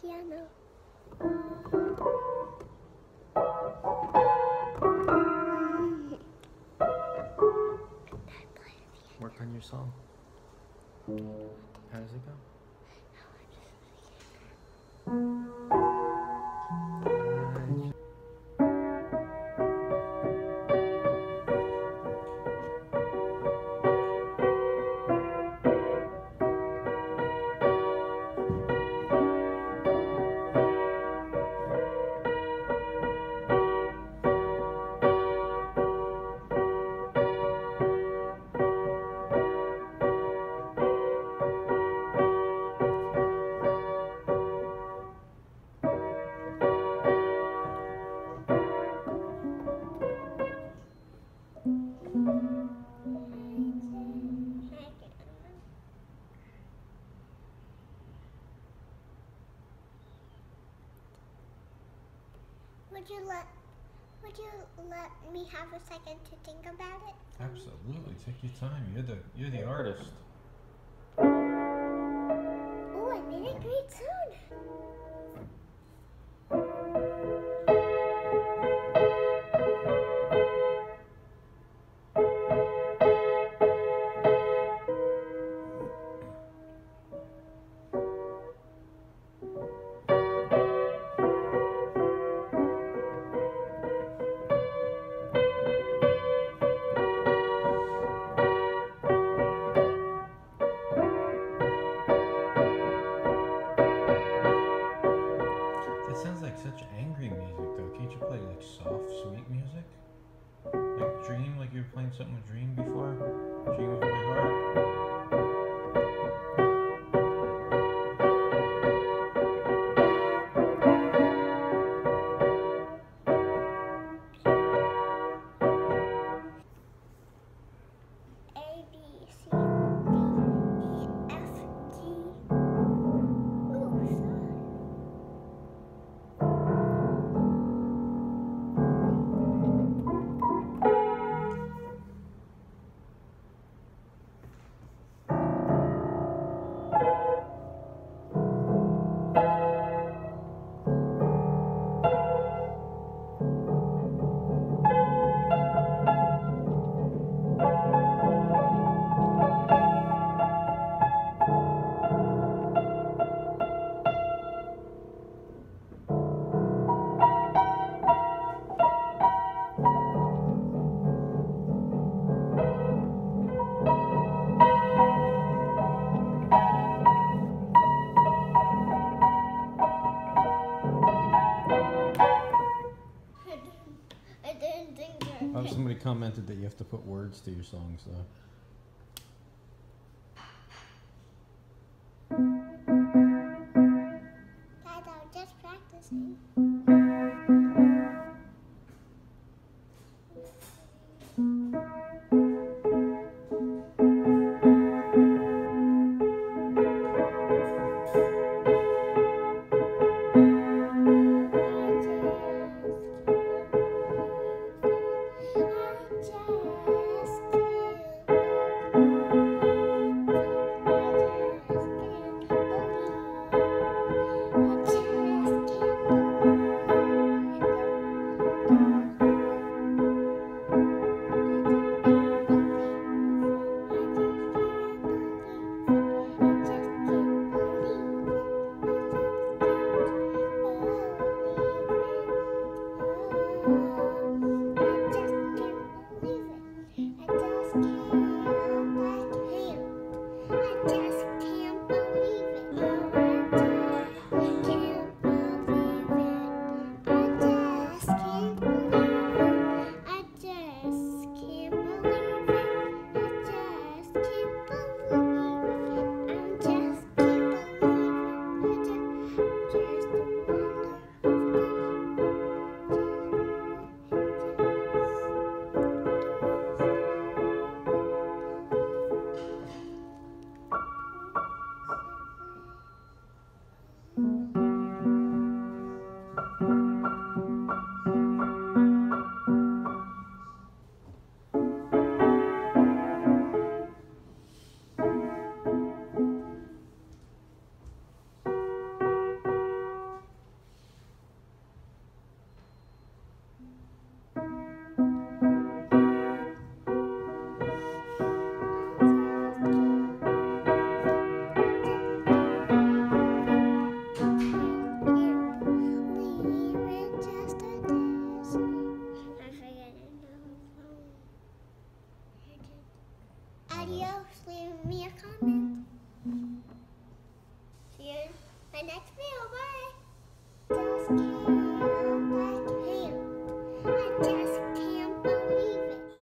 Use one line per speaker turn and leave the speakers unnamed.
piano.
Work on your song. How does it go?
Would you let Would you let me have a second to think about it?
Absolutely. Take your time. You're the you're the artist. Play like soft, sweet music? Like Dream, like you were playing something with Dream before? Dream of my heart? Oh, somebody commented that you have to put words to your songs though.
Dad, I was just practicing.